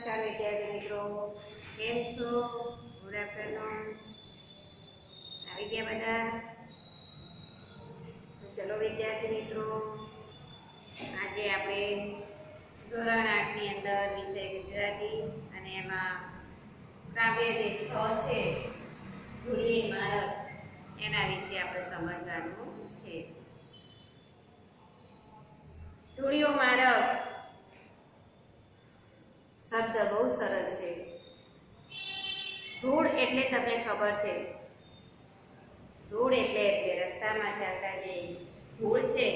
નમસ્કાર વિદ્યાર્થી મિત્રો? કેમ છો? Good afternoon. આવી ગયા બધા? ચલો વિદ્યાર્થી મિત્રો, આજે આપણે ધોરણ આઠની અંદર વિષય ગુજરાતી અને એમાં કાવ્ય જે છ છે ધૂળી ઇમારત એના વિશે આપણે સમજવાનું છે. ધૂળીઓ મારક શબ્દ બહુ સરસ છે. ધૂળ એટલે તમને ખબર છે. ધૂળ એટલે જે રસ્તામાં ચાલતા જે ધૂળ છે,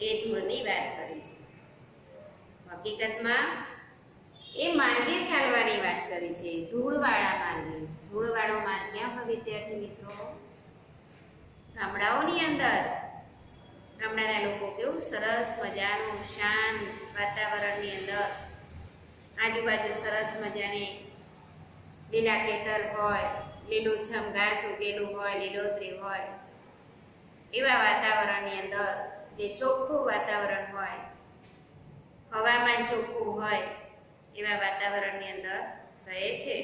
એ ધૂળની વાત કરી છે. હકીકતમાં, એ માર્ગે ચાલવાની વાત કરી છે. ધૂળવાળા માર્ગે. ધૂળવાળો માર્ગ ક્યાં હોય, વિદ્યાર્થી મિત્રો? ગામડાઓની અંદર. ગામડાના લોકો કેવું સરસ મજાનું, શાંત વાતાવરણની અંદર આજુબાજુ સરસ મજાની લીલા ખેતર હોય લીલુંછમ ઘાસ ઉગેલું હોય, લીલોતરી હોય, એવા વાતાવરણની અંદર જે ચોખ્ખું વાતાવરણ હોય, હવામાન ચોખ્ખું હોય, એવા વાતાવરણની અંદર રહે છે.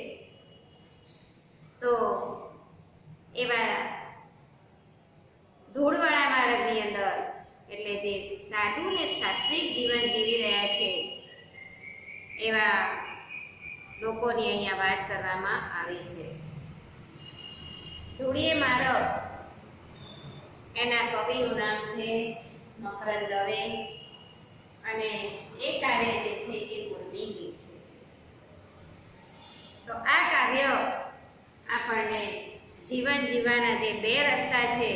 તો એવા ધૂળવાળા માર્ગની અંદર, એટલે જે સાદું ને સાત્વિક જીવન જીવી રહ્યા છે એવા લોકોની અહીંયા વાત કરવામાં આવી છે. ધૂળીએ મારક એના કવિનું નામ છે મકરંદ દવે. અને એ કાવ્ય જે છે એ ઉર્મી ગીત છે. તો આ કાવ્ય આપણને જીવન જીવવાના જે બે રસ્તા છે,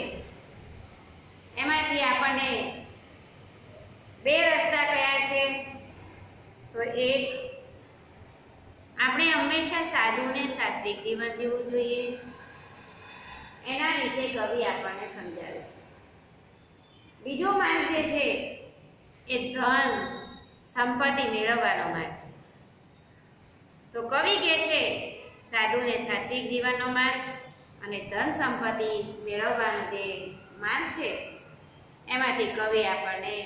એમાંથી આપણને બે રસ્તા કયા છે? તો એક, આપણે હંમેશા સાદું ને સાત્વિક જીવન જીવવું જોઈએ. એના વિશે કવિ આપણને સમજાવે છે. બીજો માર્ગ જે છે એ ધન, સંપત્તિ મેળવવાનો માર્ગ છે. તો કવિ કહે છે સાદું ને સાત્વિક જીવનનો માર્ગ અને ધન, સંપત્તિ મેળવવાનો જે માર્ગ છે, એમાંથી કવિ આપણને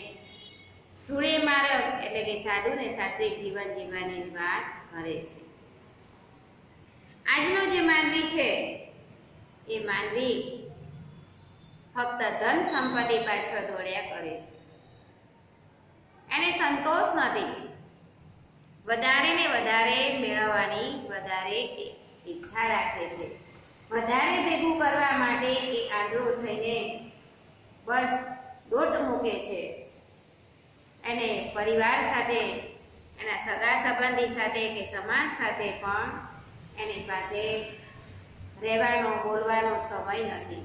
ધૂળે મારક એટલે કે સાદું ને સાત્વિક જીવન જીવવાની વાત કરે છે. આજનો જે માનવી છે, એ માનવી ફક્ત ધન સંપત્તિ પાછળ દોડ્યા કરે છે. એને સંતોષ નથી. વધારે ને વધારે મેળવવાની વધારે ઈચ્છા રાખે છે. વધારે ભેગું કરવા માટે એ આંધળો થઈને બસ દોટ મૂકે છે. એને પરિવાર સાથે, એના સગા સંબંધી સાથે કે સમાજ સાથે પણ એની પાસે રહેવાનો, બોલવાનો સમય નથી.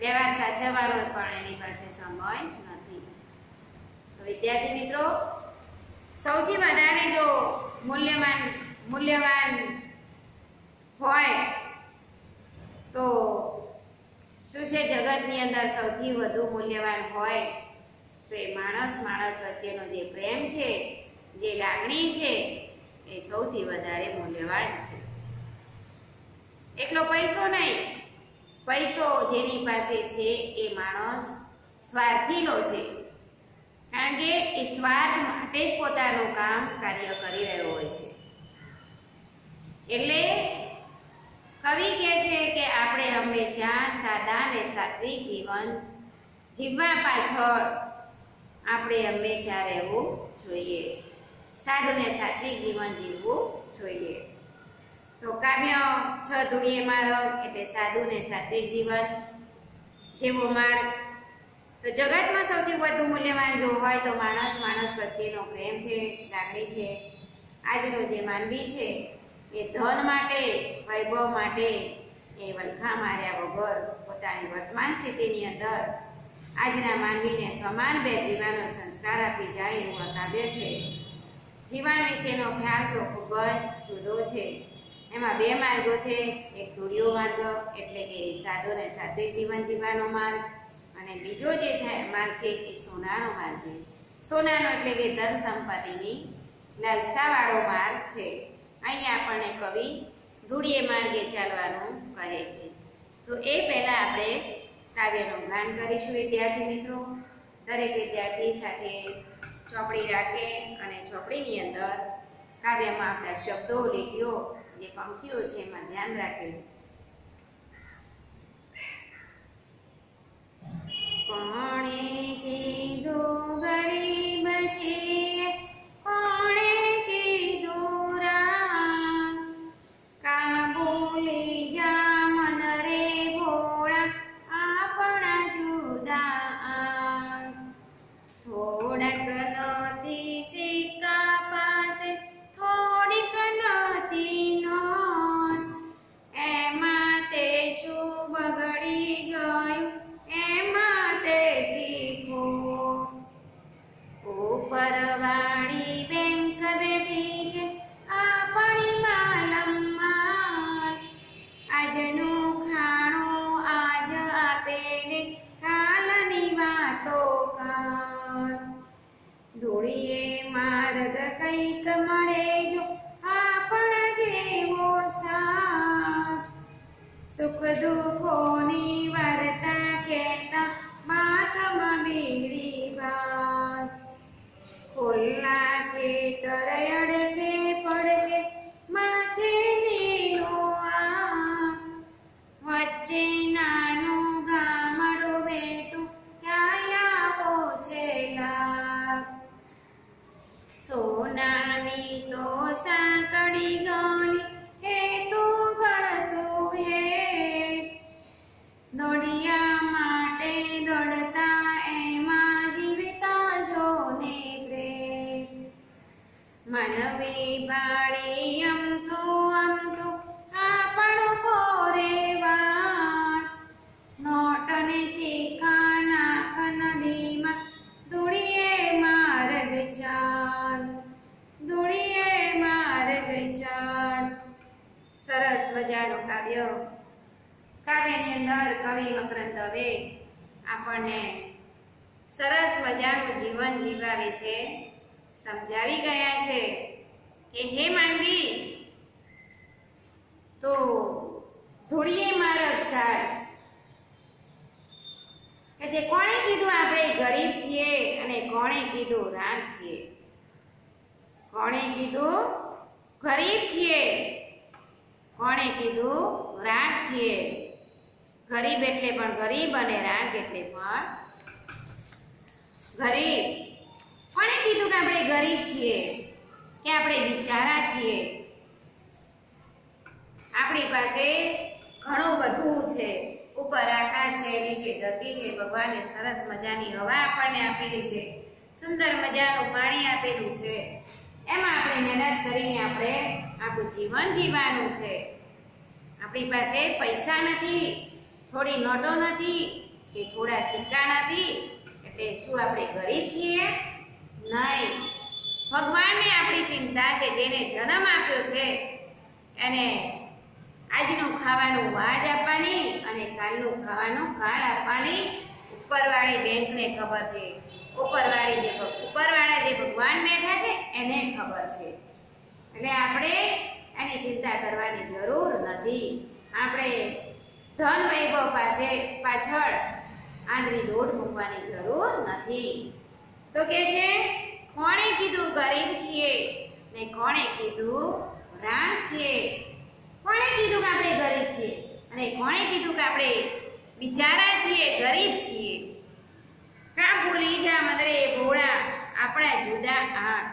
વ્યવહાર સાચવવાનો પણ એની પાસે સમય નથી. વિદ્યાર્થી મિત્રો, સૌથી વધારે જો મૂલ્યવાન મૂલ્યવાન હોય, તો શું છે જગતની અંદર સૌથી વધુ મૂલ્યવાન હોય? તો એ માણસ માણસ વચ્ચેનો જે પ્રેમ છે, જે લાગણી છે, એ સૌથી વધારે મૂલ્યવાન છે. એકલો પૈસો નહીં. પૈસો જેની પાસે છે એ માણસ સ્વાર્થીનો છે. કારણ કે એ સ્વાર્થ માટે જ પોતાનું કામ કાર્ય કરી રહ્યો હોય છે. એટલે કવિ કહે છે કે આપણે હંમેશા સાદા અને સાત્વિક જીવન જીવવા પાછળ આપણે હંમેશા રહેવું જોઈએ. સાદું ને સાત્વિક જીવન જીવવું જોઈએ. તો કાવ્ય છ ધૂળીએ માર્ગ એટલે સાદું ને સાત્વિક જીવન જેવો માર્ગ. તો જગતમાં સૌથી વધુ મૂલ્યવાન જો હોય તો માણસ માણસ પ્રત્યેનો પ્રેમ છે, લાગણી છે. આજનો જે માનવી છે, એ ધન માટે, વૈભવ માટે, એ વલખા માર્યા વગર પોતાની વર્તમાન સ્થિતિની અંદર આજના માનવીને સમાન બે જીવાનો સંસ્કાર આપી જાય એવું આ છે. જીવન વિશેનો ખ્યાલ તો ખૂબ જ જુદો છે. એમાં બે માર્ગો છે. એક ધૂળિયો માર્ગ, એટલે કે સાદો ને જીવન જીવવાનો માર્ગ, અને બીજો જે માર્ગ છે એ સોનાનો માર્ગ છે. સોનાનો એટલે કે ધન સંપત્તિની લાલસાવાળો માર્ગ છે. અહીંયા આપણને કવિ ધૂળીએ માર્ગે ચાલવાનું કહે છે. તો એ પહેલાં આપણે કાવ્યનું ગાન કરીશું વિદ્યાર્થી મિત્રો. દરેક વિદ્યાર્થી સાથે ચોપડી રાખે અને ચોપડીની અંદર કાવ્યમાં આપણા શબ્દો, લીટીઓ, જે પંક્તિઓ છે એમાં ધ્યાન રાખેલું માર્ગ કંઈક મળે જો આપણ જેવો સાથ. સુખ દુઃખોની વાર્તા કહેતા માથામાં બીડી વાત. ખુલ્લા ખેતર અડકે સોનાની તો સાંકડી ગલી હે તું ગણતું હે દોડિયા માટે દોડતા એમાં જીવતા જોને પ્રેમ માનવી બાળી અમથું અમથું આપણું પોરેવાન નોટને સિક્કા મજાનું કાવ્ય. કાવ્યની અંદર કવિ મકરંદ દવે આપણને સરસ મજાનું જીવન જીવવા વિશે સમજાવી ગયા છે કે હે માંડવી, તો ધૂળીએ મારક ચાલ કે જે કોણે કીધું આપણે ગરીબ છીએ અને કોણે કીધું રાણ છીએ? કોણે કીધું ગરીબ છીએ? કોણે કીધું? રાગ છીએ. ગરીબ એટલે પણ ગરીબ અને રાગ એટલે પણ ગરીબ. કોણે કીધું કે આપણે ગરીબ છીએ? કે આપણે બિચારા છીએ? આપણી પાસે ઘણું બધું છે. ઉપર આકાશ છે, નીચે ધરતી છે. ભગવાને સરસ મજાની હવા આપણને આપેલી છે. સુંદર મજાનું પાણી આપેલું છે. એમાં આપણે મહેનત કરીને આપણે આપણું જીવન જીવવાનું છે. આપણી પાસે પૈસા નથી, થોડી નોટો નથી કે થોડા સિક્કા નથી, એટલે શું આપણે ગરીબ છીએ? નહીં. ભગવાનને આપણી ચિંતા છે, જેને જન્મ આપ્યો છે, એને આજનું ખાવાનું આજ આપવાની અને કાલનું ખાવાનું કાલ આપવાની ઉપરવાળી બેંકને ખબર છે. ઉપરવાળી જે ઉપરવાળા જે ભગવાન બેઠા છે, એને ખબર છે. એટલે આપણે એની ચિંતા કરવાની જરૂર નથી. આપણે ધન વૈભવ પાસે પાછળ આંધળી દોઢ મૂકવાની જરૂર નથી. તો કે છે, કોણે કીધું ગરીબ છીએ ને કોણે કીધું રામ છીએ? કોણે કીધું કે આપણે ગરીબ છીએ અને કોણે કીધું કે આપણે બિચારા છીએ, ગરીબ છીએ? કા ભૂલી જા મંદરે ભોળા આપણા જુદા આંખ?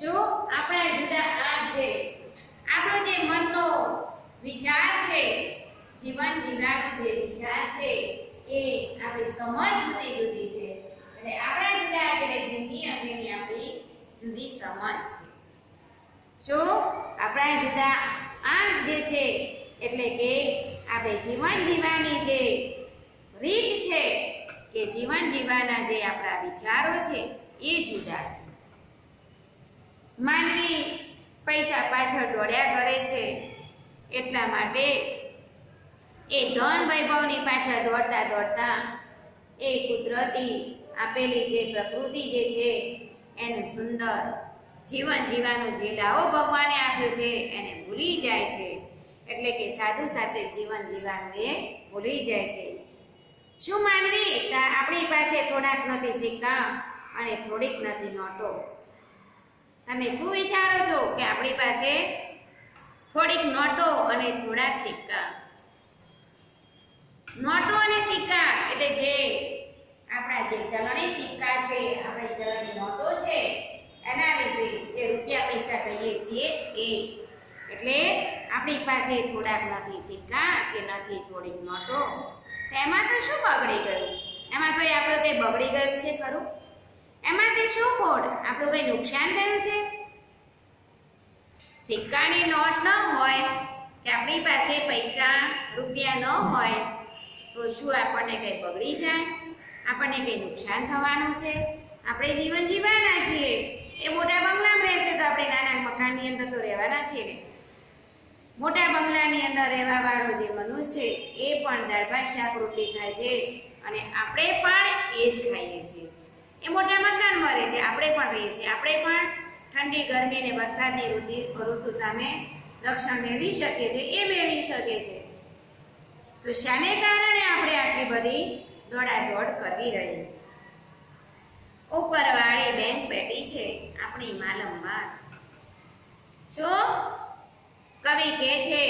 જો આપણા જુદા આંખ છે આપણો જે મનનો વિચાર છે, જીવન જીવવાનો જે વિચાર છે, એ આપણી સમજ જુદી જુદી છે. એટલે આપણા જુદા એટલે જિંદગી અંગેની આપણી જુદી સમજ છે. જો આપણા જુદા આંખ જે છે, એટલે કે આપણે જીવન જીવવાની જે રીત છે, કે જીવન જીવવાના જે આપણા વિચારો છે, એ જુદા છે. માનવી પૈસા પાછળ દોડ્યા કરે છે. એટલા માટે એ ધન વૈભવની પાછળ દોડતા દોડતા એ કુદરતી આપેલી જે પ્રકૃતિ જે છે, એને સુંદર જીવન જીવવાનો જે લાવો ભગવાને આપ્યો છે, એને ભૂલી જાય છે. એટલે કે સાધુ સાથે જીવન જીવવાનું એ ભૂલી જાય છે. શું માનવી? આપણી પાસે થોડાક નથી સિક્કા અને થોડીક નથી નોટો. તમે શું વિચારો છો કે આપણી પાસે થોડીક નોટો અને થોડાક સિક્કા? નોટો અને સિક્કા એટલે જે આપણા જે ચલણી સિક્કા છે, આપણે ચલણી નોટો છે, એના વિશે જે રૂપિયા પૈસા કહીએ છીએ એ. એટલે આપણી પાસે થોડાક નથી સિક્કા કે નથી થોડીક નોટો. એમાં તો શું બગડી ગયું? એમાં કોઈ આપણું કંઈ બગડી ગયું છે ખરું? એમાંથી શું ખોટ આપણું કંઈ નુકસાન થયું છે? સિક્કાની નોટ ન હોય કે આપણી પાસે પૈસા, રૂપિયા ન હોય, તો શું આપણને કંઈ બગડી જાય? આપણને કંઈ નુકસાન થવાનું છે? આપણે જીવન જીવવાના છીએ. એ મોટા બંગલામાં રહેશે તો આપણે નાના મકાનની અંદર તો રહેવાના છીએ ને. મોટા બંગલાની અંદર રહેવા વાળો જે મનુષ્ય એ પણ દાળ શાક રોટલી ખાય છે અને આપણે પણ એ જ ખાઈએ છીએ. એ મોટા મકાનમાં રહે છે, આપણે પણ રહીએ છીએ. આપણે પણ ઠંડી, ગરમી અને વરસાદની ઋતુ સામે રક્ષણ મેળવી શકીએ છીએ, એ મેળવી શકે છે તો શાને કારણે આપણે આટલી બધી દોડાદોડ કરવી રહી. ઉપરવાળી બેંક પેટી છે, આપણી માલમમાં જો કવિ કહે છે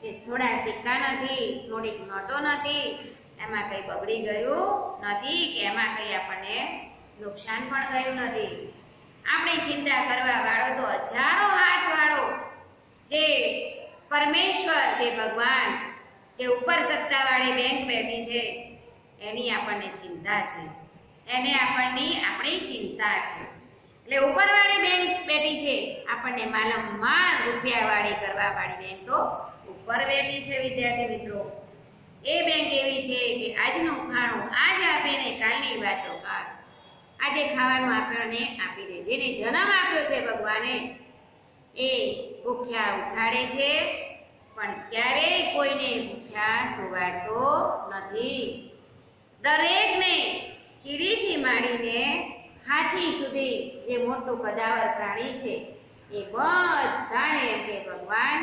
કે થોડા સિક્કા નથી, થોડીક નોટો નથી, એમાં કંઈ બગડી ગયું નથી કે એમાં કંઈ આપણને નુકસાન પણ ગયું નથી. આપણી ચિંતા કરવા વાળો તો હજારો હાથ વાળો. જે પરમેશ્વર, જે ભગવાન, જે ઉપર સત્તાવાળી બેંક બેઠી છે, એની આપણને ચિંતા છે. એને આપણની, આપણી ચિંતા છે. એટલે ઉપરવાળી બેંક બેઠી છે, આપણને માલમ માલ રૂપિયાવાળી કરવાવાળી બેંક તો ઉપર બેઠી છે, વિદ્યાર્થી મિત્રો. એ બેંક એવી છે કે આજનું ખાણું આજ આપીને કાલની વાતો કાળ આજે ખાવાનું આપણને આપી દે. જેને જન્મ આપ્યો છે ભગવાને, એ ભૂખ્યા ઉખાડે છે, પણ ક્યારેય કોઈને ભૂખ્યા સુવાડતો નથી. દરેકને કીડીથી માંડીને હાથી સુધી જે મોટું કદાવર પ્રાણી છે, એ બધાને કે ભગવાન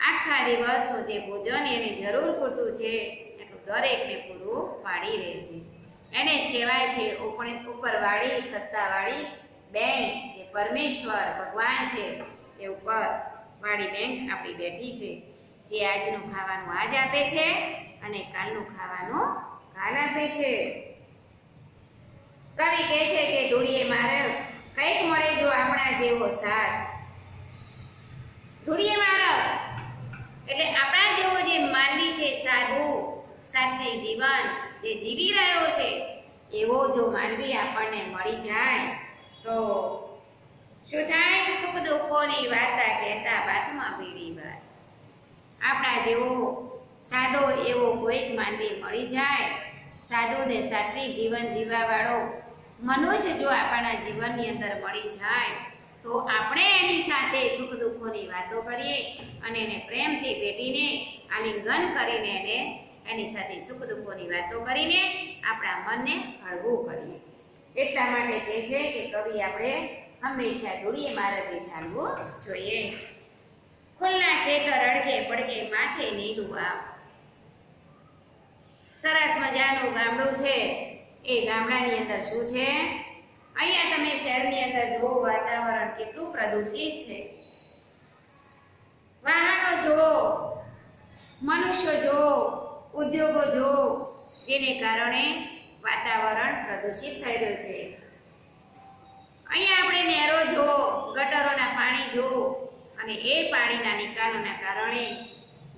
આખા દિવસનું જે ભોજન એને જરૂર પૂરતું છે એટલું દરેકને પૂરું પાડી રહે છે. એને જ કહેવાય છે ઉપરવાળી, સત્તાવાળી બેંક જે પરમેશ્વર, ભગવાન છે, એ ઉપર વાળી બેંક આપણી બેઠી છે. જે આજનું ખાવાનું આજ આપે છે અને કાલનું ખાવાનું કાલ આપે છે. કવિ કહે છે કે ધૂળીએ મારે કંઈક મળે જો આપણા જેવો સાથ. ધૂળીએ મારે. એટલે આપણા જેવો જે માનવી છે સાધુ સાત્વિક જીવન જે જીવી રહ્યો છે, એવો જો માનવી આપણને મળી જાય, તો શું થાય? સુખ દુઃખોની વાર્તા કહેતા બાતમાં પીડી વાર. આપણા જેવો સાદો એવો કોઈક માનવી મળી જાય સાદું ને સાત્વિક જીવન જીવવાવાળો મનુષ્ય જો આપણા જીવનની અંદર મળી જાય, તો આપણે એની સાથે સુખ દુઃખોની વાતો કરીએ અને એને પ્રેમથી ભેટીને આલિંગન કરીને એને એની સાથે સુખ દુઃખોની વાતો કરીને આપણા મનને હળવું કરીએ. એટલા માટે કહે છે કે કવિ આપણે હંમેશા ધૂળીએ માર્ગે ચાલવું જોઈએ. ખુલ્લા ખેતર અડગે પડગે માથે નીલું આવ સરસ મજાનું ગામડું છે. એ ગામડાની અંદર શું છે? અહીંયા તમે શહેરની અંદર જુઓ, વાતાવરણ કેટલું પ્રદૂષિત છે. વાહનો જુઓ, મનુષ્યો જુઓ ઉદ્યોગો જો જેને કારણે વાતાવરણ પ્રદૂષિત થઈ રહ્યું છે. અહીંયા આપણે નહેરો જો ગટરોના પાણી જો અને એ પાણીના નિકાલોના કારણે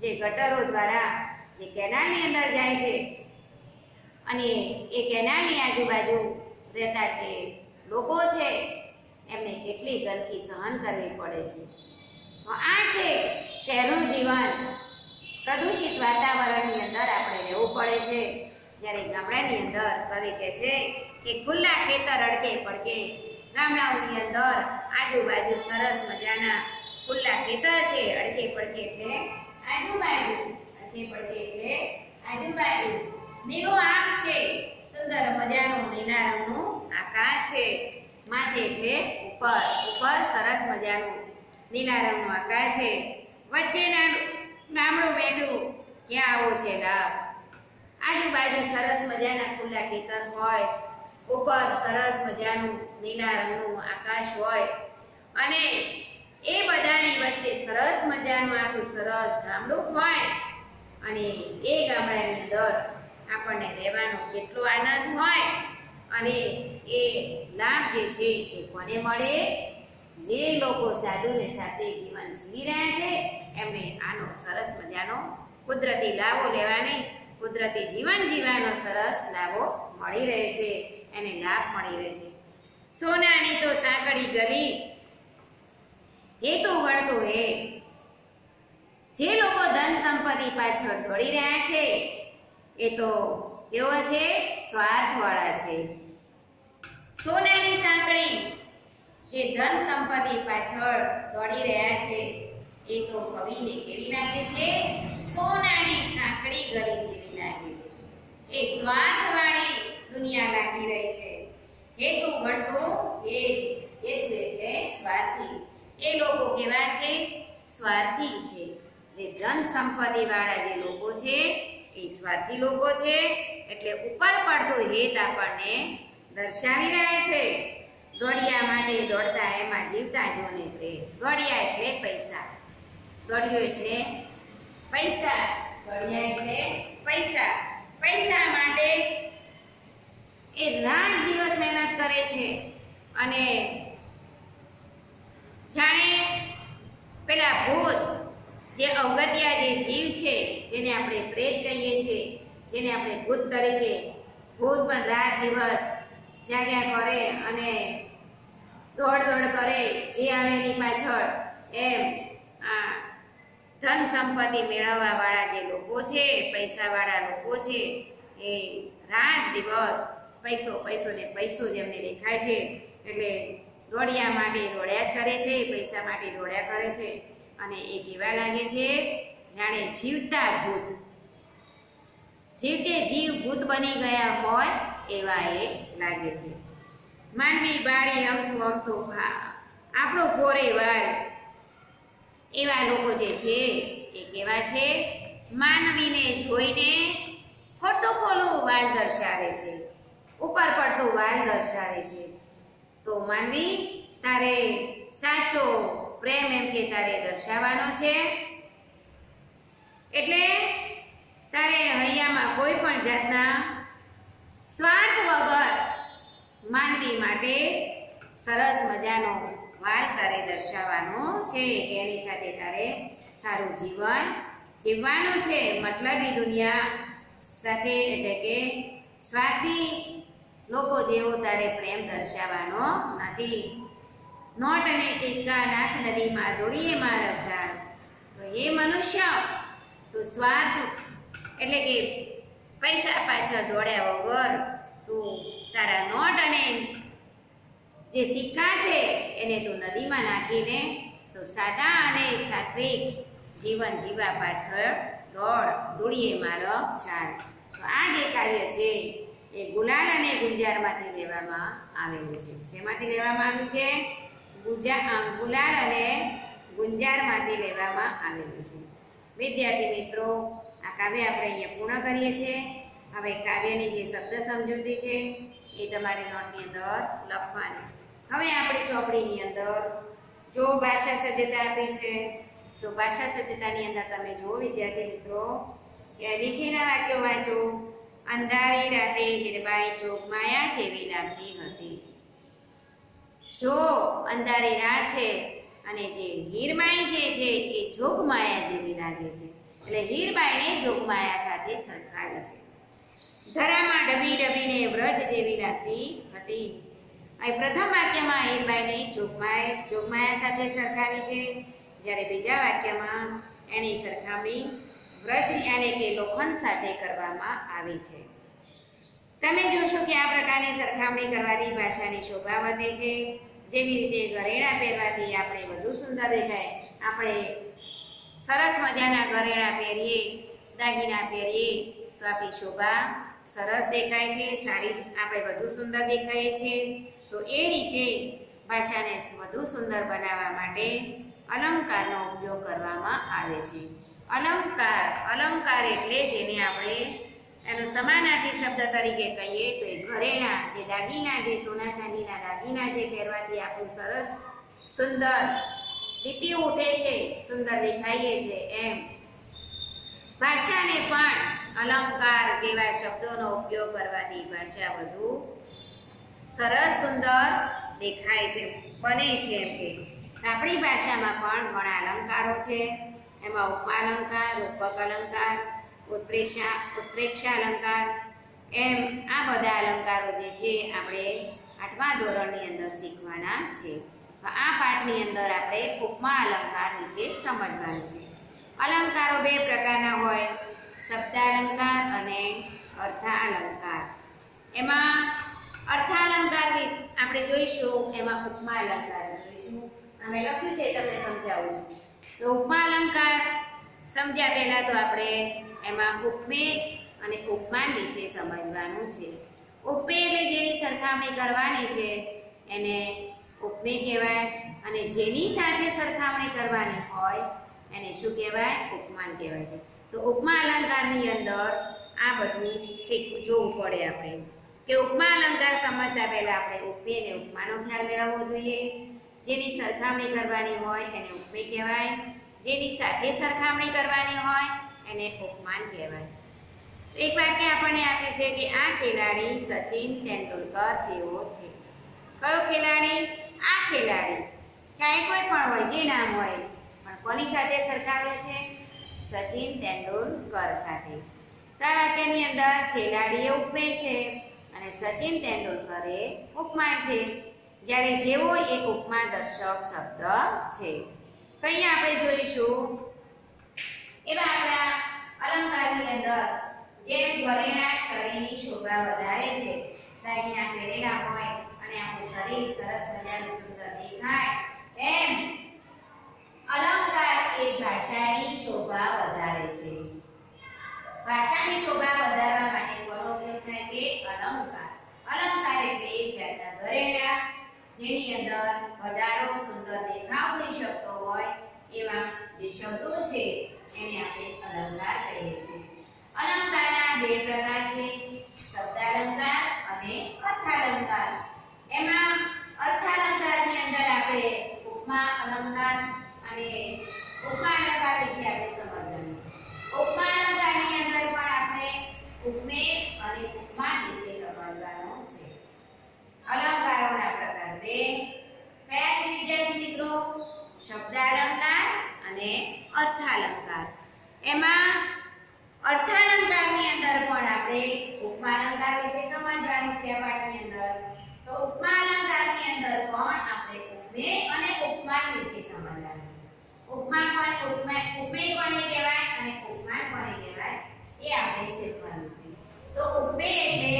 જે ગટરો દ્વારા જે કેનાલની અંદર જાય છે, અને એ કેનાલની આજુબાજુ રહેતા જે લોકો છે, એમને કેટલી ગંદકી સહન કરવી પડે છે. આ છે શહેરનું જીવન. પ્રદૂષિત વાતાવરણની અંદર આપણે રહેવું પડે છે. જ્યારે ગામડાની અંદર કવિ કહે છે કે ખુલ્લા ખેતર અડકે પડકે. ગામડાઓની અંદર આજુબાજુ સરસ મજાના ખુલ્લા ખેતર છે, અડકે પડકે એટલે આજુબાજુ, અડકે પડકે એટલે આજુબાજુ. નીલો આંખ છે, સુંદર મજાનું લીલા રંગનું આકાશ છે. માથે એટલે ઉપર ઉપર સરસ મજાનું નીલા રંગનું આકાશ છે. વચ્ચેના ગામડું બેઠું ક્યાં આવો છે ગામ આજુબાજુ સરસ મજાના ખુલ્લા ખેતર હોય, ઉપર સરસ મજાનું નીલા રંગનું આકાશ હોય, અને એ બધાની વચ્ચે સરસ મજાનું આખું સરસ ગામડું હોય, અને એ ગામડાની અંદર આપણને રહેવાનો કેટલો આનંદ હોય, અને એ લાભ જે છે એ કોને મળે? જે લોકો સાધુને સાથે જીવન જીવી રહ્યા છે એમને આનો સરસ મજાનો કુદરતી લાવો લેવાની, કુદરતી જીવન જીવવાનો સરસ લાવો મળી રહે છે, એને લાભ મળી રહે છે. સોનાની તો સાંકડી ગલી એ તો વળતો હે. જે લોકો ધન સંપત્તિ પાછળ દોડી રહ્યા છે, એ તો કેવો છે? સ્વાર્થવાળા છે. સોનાની સાંકળી જે ધન સંપત્તિ પાછળ દોડી રહ્યા છે એ તો કવિને કેવી લાગે છે? સોનાની સાંકડી ગળી જેવી લાગે છે. એ સ્વાર્થવાળી દુનિયા લાગી રહી છે. હેતુ વળતો એ હેતુ એટલે સ્વાર્થી. એ લોકો કેવા છે? સ્વાર્થી છે. જે ધન સંપત્તિ વાળા જે લોકો છે, એ સ્વાર્થી લોકો છે. એટલે ઉપર પડતો હેત આપણને દર્શાવી રહ્યા છે. દોડિયા માટે દોડતા એમાં જીવતા જોને પ્રેમ. દોડિયા એટલે પૈસા. દોડિયો એટલે પૈસા. દોડિયા એટલે પૈસા. પૈસા માટે એ રાત દિવસ મહેનત કરે છે. અને જાણે પેલા ભૂત, જે અવગત્યા જે જીવ છે, જેને આપણે પ્રેત કહીએ છીએ, જેને આપણે ભૂત તરીકે, ભૂત પણ રાત દિવસ જાગ્યા કરે અને દોડ દોડ કરે, જે આવે પાછળ એમ ધન સંપત્તિ મેળવવા વાળા જે લોકો છે પૈસા વાળા લોકો છે, એ રાત દિવસ પૈસો પૈસો ને પૈસો જેમને દેખાય છે, એટલે દોડ્યા માટે દોડ્યા જ કરે છે, પૈસા માટે દોડ્યા કરે છે, અને એ કેવા લાગે છે? જાણે જીવતા ભૂત. જીવતે જીવ ભૂત બની ગયા હોય, એવા એ લાગે છે. માનવી બાળી અમથું અમથું આપણો ઘોરે વાર એવા લોકો જે છે, એ કેવા છે? માનવીને જોઈને ખોટું ખોલું વાલ દર્શાવે છે, ઉપર પડતું વાલ દર્શાવે છે. તો માનવી, તારે સાચો પ્રેમ એમ કે તારે દર્શાવવાનો છે? એટલે તારે હૈયામાં કોઈ પણ જાતના સ્વાર્થ વગર માનવી માટે સરસ મજાનો વાલ તારે દર્શાવવાનો છે. એની સાથે તારે સારું જીવન જીવવાનું છે. મતલબી દુનિયા સાથે એટલે કે સ્વાર્થી લોકો જેવો તારે પ્રેમ દર્શાવવાનો નથી. નોટ અને સિક્કા નાથ નદીમાં દોડીએ મારા ઝાડ તો હે મનુષ્ય, તું સ્વાર્થ એટલે કે પૈસા પાછળ દોડ્યા વગર તું તારા નોટ અને જે સિક્કા છે, એને તું નદીમાં નાખીને તો સાદા અને સાત્વિક જીવન જીવા પાછળ દોડ દોડીએ મારો ચાલ તો આ જે કાર્ય છે, એ ગુલાલ અને ગુંજારમાંથી લેવામાં આવેલું છે. શેમાંથી લેવામાં આવ્યું છે? ગુજા ગુલાલ અને ગુંજારમાંથી લેવામાં આવેલું છે. વિદ્યાર્થી મિત્રો, આ કાવ્ય આપણે અહીંયા પૂર્ણ કરીએ છીએ. હવે કાવ્યની જે શબ્દ સમજૂતી છે, એ તમારી નોટની અંદર લખવાની. હવે આપણી ચોપડીની અંદર જો ભાષા સજ્જતા આપી છે, તો ભાષા સજ્જતાની અંદર તમે જુઓ, વિદ્યાર્થી મિત્રો, કે નીચેના વાક્યો વાંચો. અંધારી રાતે હીરબાઈ ચોક માયા જેવી લાગતી હતી. જો અંધારી રાત છે અને જે હીરબાઈ જે છે એ જોગમાયા જેવી લાગે છે. એટલે હીરબાઈને જોગમાયા સાથે સરખાવી છે. ધરામાં ડબી ડબીને વ્રજ જેવી લાગતી હતી. અહીં પ્રથમ વાક્યમાં હીરબાઈને જોગમાય જોગમાયા સાથે સરખાવી છે. જ્યારે બીજા વાક્યમાં એની સરખામણી વ્રજ યાને કે લોખંડ સાથે કરવામાં આવી છે. તમે જોશો કે આ પ્રકારની સરખામણી કરવાથી ભાષાની શોભા વધે છે. જેવી રીતે ઘરેણા પહેરવાથી આપણે વધુ સુંદર દેખાય. આપણે સરસ મજાના ઘરેણા પહેરીએ, દાગીના પહેરીએ, તો આપણી શોભા સરસ દેખાય છે. સારી, આપણે વધુ સુંદર દેખાઈએ છીએ. તો એ રીતે ભાષાને વધુ સુંદર બનાવવા માટે અલંકારનો ઉપયોગ કરવામાં આવે છે. અલંકાર અલંકાર એટલે જેને આપણે એનો સમાનાર્થી શબ્દ તરીકે કહીએ, તો એ ઘરેણા, જે દાગીના, જે સોના ચાંદીના દાગીના જે પહેરવાથી આપણું સરસ સુંદર દીપી ઉઠે છે, સુંદર દેખાઈએ છે એમ. ભાષાને પણ અલંકાર જેવા શબ્દોનો ઉપયોગ કરવાથી ભાષા વધુ સરસ સુંદર દેખાય છે, બને છે એમ કે. આપણી ભાષામાં પણ ઘણા અલંકારો છે. એમાં ઉપમાલંકાર રૂપક અલંકાર ઉત્પ્રેક્ષા ઉત્પ્રેક્ષા અલંકાર, એમ આ બધા અલંકારો જે છે આપણે આઠમા ધોરણની અંદર શીખવાના છે. આ પાઠની અંદર આપણે ઉપમા અલંકાર વિશે સમજવાનું છે. અલંકારો બે પ્રકારના હોય, શબ્દાલંકાર અને અર્થાલંકાર. એમાં અર્થાલંકાર આપણે જોઈશું, એમાં ઉપમા અલંકાર જોઈશું. અમે લખ્યું છે, તમને સમજાવું છું. તો ઉપમા અલંકાર સમજ્યા પહેલા તો આપણે એમાં ઉપમેય અને ઉપમાન વિશે સમજવાનું છે. ઉપમેય એટલે જેની સરખામણી કરવાની છે, એને ઉપમેય કહેવાય. અને જેની સાથે સરખામણી કરવાની હોય, એને શું કહેવાય? ઉપમાન કહેવાય છે. તો ઉપમા અલંકારની અંદર આ બધું શીખ જોવું પડે આપણે. કે ઉપમા અલંકાર સમજતા પહેલા આપણે ઉપમેય અને ઉપમાનો ખ્યાલ મેળવવો જોઈએ. જેની સરખામણી કરવાની હોય એને ઉપમેય કહેવાય. જેની સાથે સરખામણી કરવાની હોય એને ઉપમાન કહેવાય. એક વાક્ય આપણને આપ્યું છે કે આ ખેલાડી સચિન તેંડુલકર જેવો છે. કયો ખેલાડી? આ ખેલાડી. ચાહે કોઈ પણ હોય, જે નામ હોય, પણ કોની સાથે સરખાવ્યો છે? સચિન તેંડુલકર સાથે. તો આ વાક્યની અંદર ખેલાડીએ ઉપમે છે. અને સચિન તેંડુલકરે ઉપમા છે, જ્યારે જેવો એક ઉપમા દર્શક શબ્દ છે. કઈ આપણે જોઈશું, એવા આપણા અલંકારની અંદર જેમ ભરેલા શરીરની શોભા વધારે છે, દાગીના પહેરેલા હોય અને આપણું શરીર સરસ મજાનું સુંદર દેખાય, એમ અલંકાર એ ભાષાની શોભા વધારે છે. ભાષાની શોભા વધારવા થાય છે, અલંકાર. અલંકાર એટલે એક જાતના ઘરેણા, જેની અંદર વધારો સુંદર દેખાવ થઈ શકતો હોય, એવા જે શબ્દો છે, એને આપણે અલંકાર કહીએ છીએ. અલંકારના બે પ્રકાર છે શબ્દાલંકાર અને અર્થાલંકાર. એમાં અર્થાલંકારની અંદર આપણે ઉપમા, અલંકાર અને ઉપમા અલંકાર વિશે આપણે સમજવાનું છે. ઉપમા અલંકારની અંદર પણ આપણે ઉપમે વિશે સમજવાનું છે. અલંકારોના પ્રકાર બે. કયા છે વિદ્યાર્થી શબ્દાલંકાર અને અર્થાલંકાર. એમાં અર્થાલંકારની અંદર પણ આપણે ઉપમા અલંકાર વિશે સમજવાનું છે અંદર. તો ઉપમા અલંકારની અંદર પણ આપણે ઉપમે અને ઉપમાન વિશે છે. ઉપમા કોને? ઉપમા ઉપમે કોને કહેવાય અને ઉપમાન કોને કહેવાય? એ આપણે શીખવાનું છે. તો ઉપમે એટલે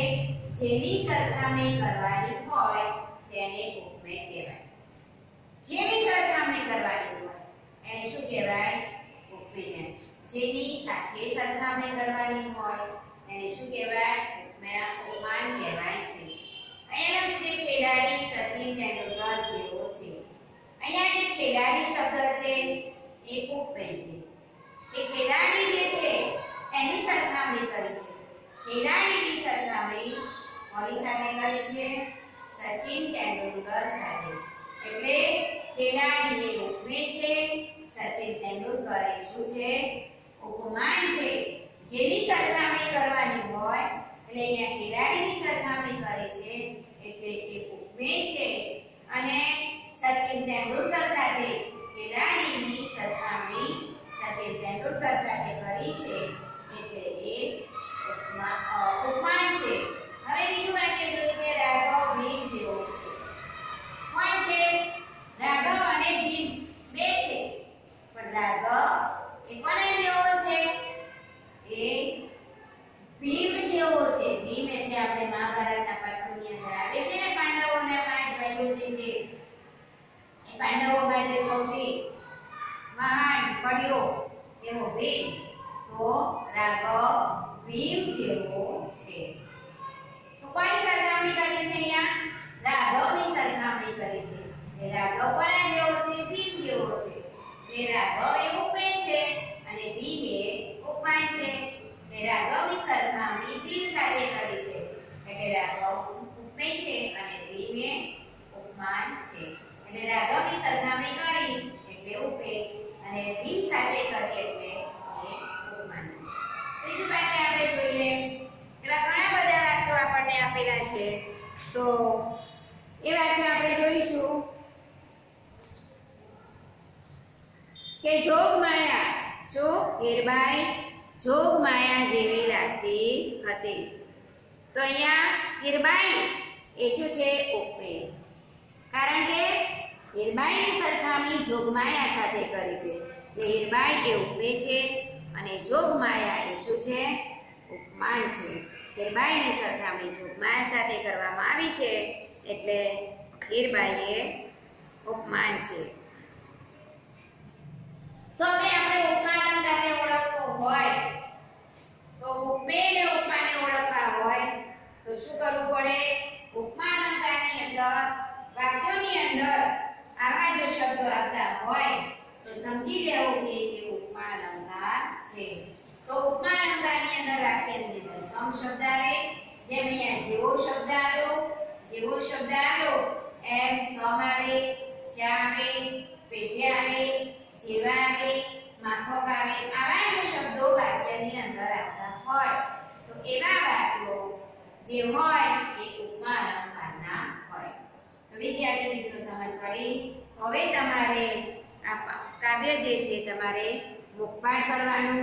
જેની સરખામણી કરવાની હોય, તેને ઉપમે કહેવાય. જેની સરખામણી કરવાની હોય, એને શું કહેવાય? ઉપમેય જેની સાથે સરખામણી કરવાની હોય, એને શું કહેવાય? ઉપમેય ઉપમાન કહેવાય છે. અહીંયા લખ્યું છે ખેલાડી સચિન તેંડુલકર જેવો છે. અહીંયા જે ખેલાડી શબ્દ છે, એ ઉપમેય છે. એ ખેલાડી જે છે, એની સરખામણી કરી છે. ખેલાડીની સરખામણી કોની સાથે કરી છે સચિન તેંડુલકર સાથે. એટલે ખેલાડી એ ઉપમે છે, સચિન તેંડુલકર એ શું છે? ઉપમાન છે. જેની સરખામણી કરવાની હોય, એટલે અહીંયા ખેલાડીની સરખામણી કરે છે, એટલે એ ઉપમે છે. અને સચિન તેંડુલકર સાથે ખેલાડીની સરખામણી સચિન તેંડુલકર સાથે કરી છે, એટલે એ ઉપમાન છે. હવે બીજું વાક્ય જોયું છે, રાઘવ ભીમ જેવો છે. કોણ છે? રાઘવ અને ભીમ. બે છે. પણ રાઘવ એ કોને જેવો છે? એ ભીમ જેવો છે. ભીમ એટલે આપણે મહાભારતના અંદર આવે છે ને પાંડવોના પાંચ ભાઈઓ છે. એ પાંડવોમાં જે સૌથી મહાન પડ્યો એવો ભીમ. તો રાઘવ ભીમ જેવો છે. તો કોની સરખામણી કરી છે અહીંયા? રાઘવની સરખામણી કરી છે. એટલે રાઘવ કોના જેવો છે, ભીમ જેવો છે. એટલે રાઘવ એ ઉપમે છે અને ભીમ એ ઉપમાન છે. એટલે રાઘવની સરખામણી ભીમ સાથે કરી છે. એટલે રાઘવ ઉપે છે અને ભીમ એ ઉપમાન છે. એટલે રાઘવની સરખામણી કરી એટલે ઉપે અને ભીમ સાથે કરી એટલે ત્રીજું વાક્ય આપણે જોઈએ એવા ઘણા બધા વાક્યો આપણને આપેલા છે. તો એ વાક્ય આપણે જોઈશું. કે જોગ માયા જો હીરબાઈ, જોગ માયા જેવી લાગતી હતી. તો અહીંયા હીરબાઈ એ શું છે? ઓપે કારણ કે હીરબાઈની સરખામણી જોગમાયા સાથે કરી છે. એટલે હીરબાઈ એ ઉપે છે જોગમાયા એ શું છે? ઉપમાન છે. હીરબાઈની સરખામણી જોગમાયા સાથે કરવામાં આવી છે. એટલે હીરબાઈ એ ઉપમાન છે. તો હવે આપણે ઉપમાન અલંકારને ઓળખવો હોય, તો ઉપમેય ને ઉપમાને ઓળખવા હોય, તો શું કરવું પડે? ઉપમા અલંકારની અંદર, વાક્યોની અંદર આવા જો શબ્દો આવતા હોય. તો સમજી લેવું કે તે ઉપમા અલંકાર છે. તો ઉપમા અલંકારની અંદર વાક્યની અંદર સમ શબ્દ આવે, જેમ અહીંયા જેવો શબ્દ આવ્યો, જેવો શબ્દ આવ્યો, એમ સમ આવે શા આવે, પેઢે આવે, જેવા આવે, માફક આવે, આવા જો શબ્દો વાક્યની અંદર આવતા હોય. તો એવા વાક્યો જે હોય એ ઉપમા અલંકારના હોય. તો વિદ્યાર્થી મિત્રો, સમજ પડી? હવે તમારે આ કાવ્ય જે છે તમારે મુખપાઠ કરવાનું.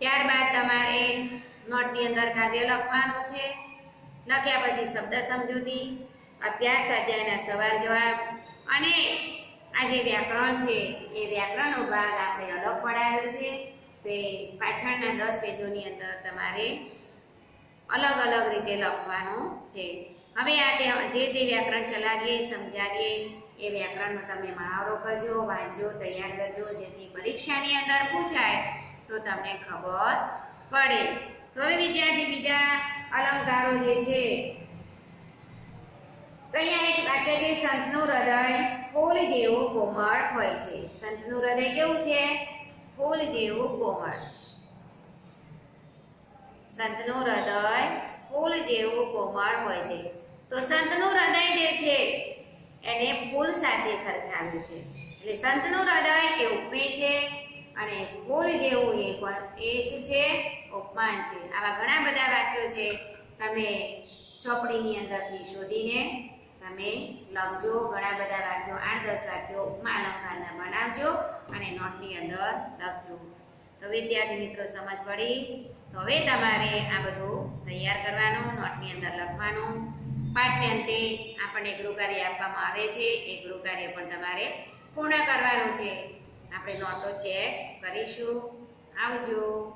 ત્યારબાદ તમારે નોટની અંદર કાવ્ય લખવાનું છે. લખ્યા પછી શબ્દ સમજૂતી, અભ્યાસ સ્વાધ્યાયના સવાલ જવાબ અને આ જે વ્યાકરણ છે, એ વ્યાકરણનો ભાગ આપણે અલગ પડાવ્યો છે. તે પાછળના દસ પેજોની અંદર તમારે અલગ અલગ રીતે લખવાનું છે. હવે આ જે તે વ્યાકરણ ચલાવીએ, સમજાવીએ એ વ્યાકરણનો તમે મહાવરો કરજો, વાંચજો, તૈયાર કરજો. જેથી પરીક્ષાની અંદર પૂછાય તો તમને ખબર પડે. તો હવે વિદ્યાર્થી બીજા અલંકારો જે છે. તો અહીંયા એક વાક્ય છે, સંતનું હૃદય ફૂલ જેવું કોમળ હોય છે. સંતનું હૃદય કેવું છે? ફૂલ જેવું કોમળ. સંતનું હૃદય ફૂલ જેવું કોમળ હોય છે. તો સંતનું હૃદય જે છે એને ફૂલ સાથે સરખાવ્યું છે. એટલે સંતનું હૃદય એ ઉપમે છે અને ફૂલ જેવું એ પણ એ શું છે? ઉપમાન છે. આવા ઘણા બધા વાક્યો છે. તમે ચોપડીની અંદરથી શોધીને તમે લખજો. ઘણા બધા વાક્યો આઠ દસ વાક્યો ઉપમા અલંકારના બનાવજો અને નોટની અંદર લખજો. તો વિદ્યાર્થી મિત્રો, સમજ પડી? તો હવે તમારે આ બધું તૈયાર કરવાનું, નોટની અંદર લખવાનું. પાઠને અંતે આપણને ગૃહકાર્ય આપવામાં આવે છે. એ ગૃહકાર્ય પણ તમારે પૂર્ણ કરવાનું છે. આપણે નોટો ચેક કરીશું. આવજો.